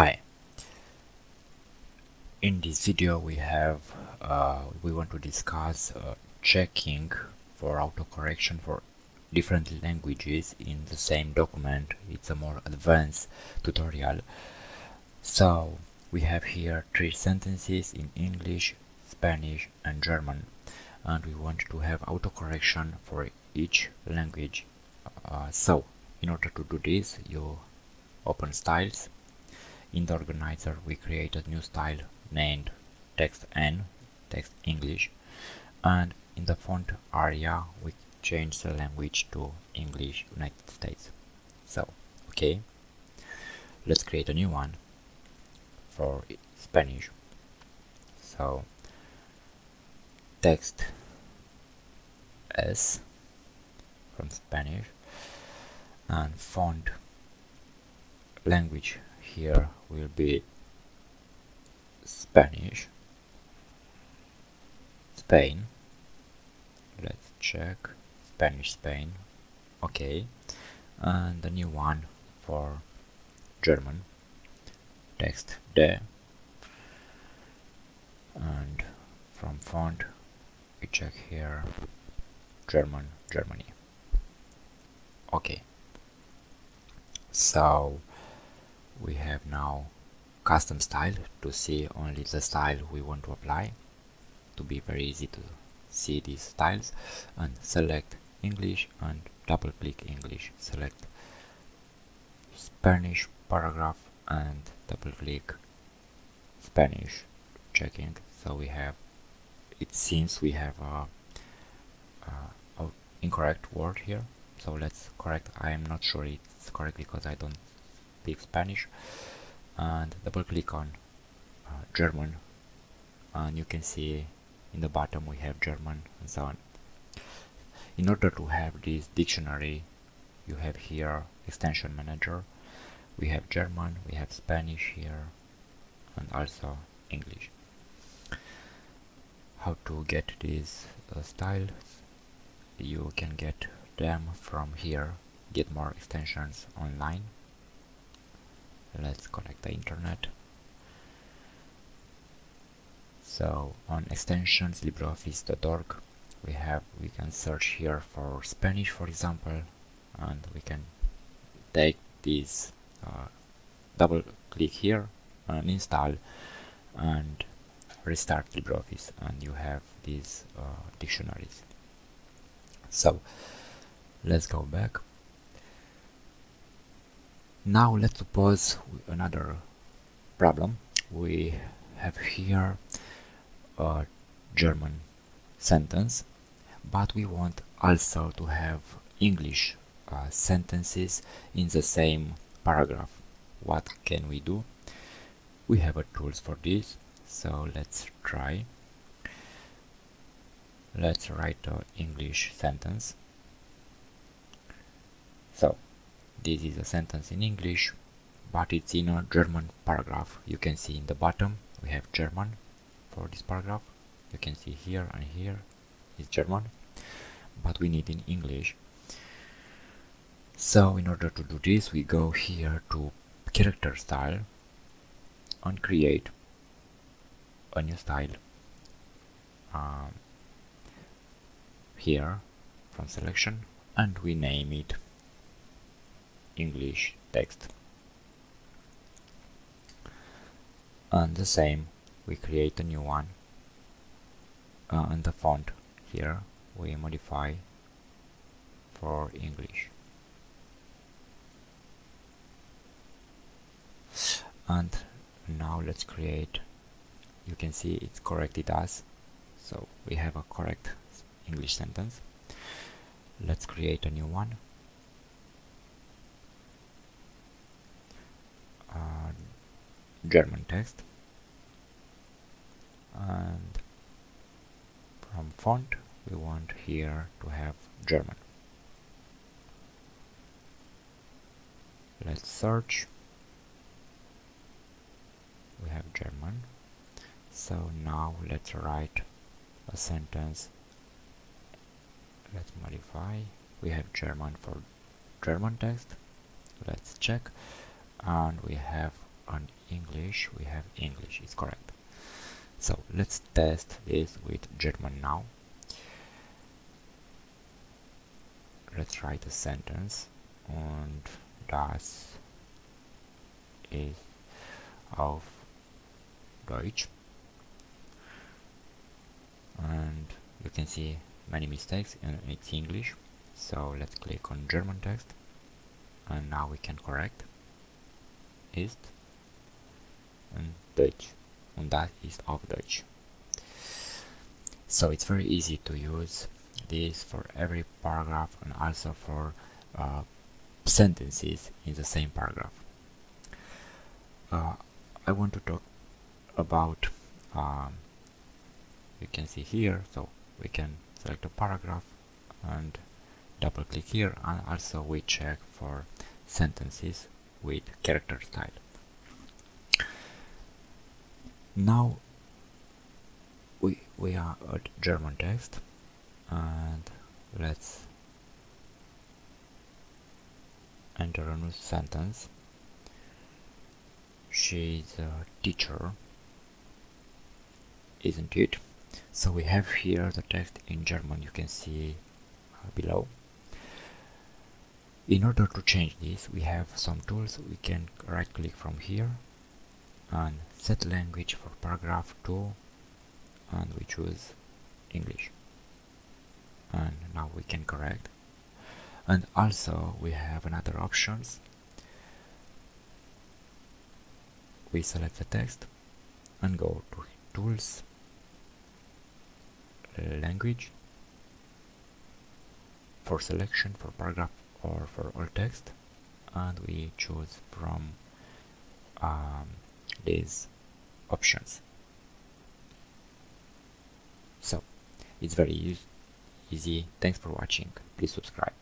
Hi. In this video we have uh, we want to discuss uh, checking for autocorrection for different languages in the same document. It's a more advanced tutorial. So we have here three sentences in English, Spanish and German and we want to have autocorrection for each language. Uh, so in order to do this you open styles in the organizer we create a new style named text n text english and in the font area we change the language to english united states. So okay. Let's create a new one for spanish. So text s from spanish and font language here will be Spanish. Spain. Let's check. Spanish Spain. Okay. And the new one for German. Text there and from font we check here. German Germany. Okay. So we have now custom style to see only the style we want to apply to be very easy to see these styles and select English and double click English. Select Spanish paragraph and double click Spanish checking. So we have it seems we have a, a, incorrect word here. So let's correct. I am not sure it's correct because I don't speak Spanish and double click on uh, German and you can see in the bottom we have German and so on. In order to have this dictionary you have here extension manager we have German, we have Spanish here and also English. How to get these uh, styles? You can get them from here, get more extensions online let's connect the internet. So on extensions libreoffice.org we have we can search here for Spanish for example and we can take this uh, double click here and install and restart LibreOffice and you have these uh, dictionaries. So let's go back now let's suppose another problem. We have here a German sentence, but we want also to have English uh, sentences in the same paragraph. What can we do? We have a tools for this, so let's try. Let's write an English sentence. So this is a sentence in English, but it's in a German paragraph. You can see in the bottom we have German for this paragraph. You can see here and here is German, but we need in English. So in order to do this, we go here to character style and create a new style um, here from selection and we name it English text. And the same, we create a new one. Uh, and the font here we modify for English. And now let's create, you can see it's corrected us. So we have a correct English sentence. Let's create a new one. German text. And from font we want here to have German. Let's search. We have German. So now let's write a sentence. Let's modify. We have German for German text. Let's check. And we have on English we have English is correct. So let's test this with German now. Let's write a sentence und das ist auf Deutsch. And you can see many mistakes in its English. So let's click on German text and now we can correct. Ist and Deutsch and that is auf Deutsch so it's very easy to use this for every paragraph and also for uh, sentences in the same paragraph. Uh, I want to talk about um, you can see here so we can select a paragraph and double click here and also we check for sentences with character style now we we are at German text and let's enter a new sentence. She's a teacher isn't it? So we have here the text in German you can see uh, below. In order to change this we have some tools. We can right click from here and set language for paragraph 2 and we choose English. And now we can correct. And also we have another options. We select the text and go to tools language for selection for paragraph or for all text. And we choose from um, these options. So it's very easy. Thanks for watching. Please subscribe